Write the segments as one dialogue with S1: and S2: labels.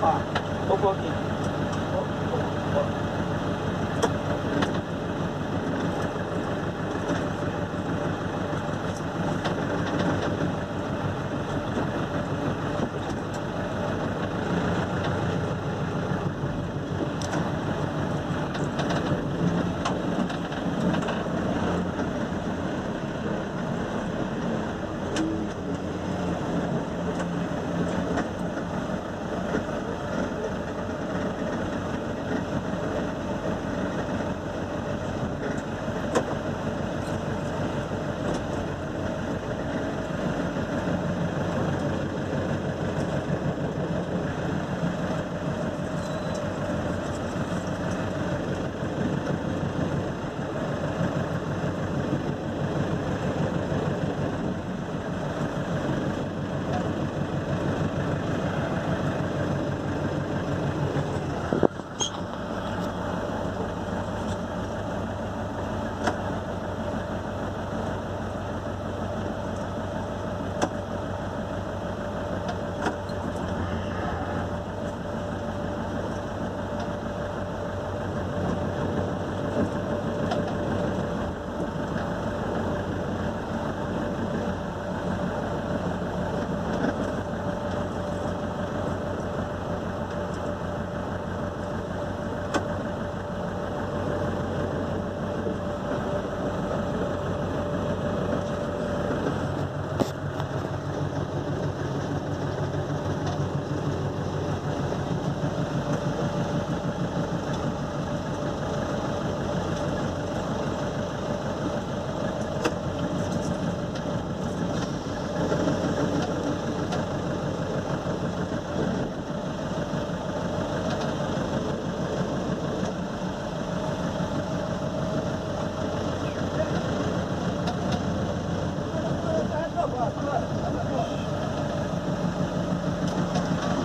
S1: 啊都过去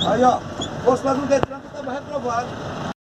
S2: Aí, ó. Fosse mais um Detran, tu tava reprovado.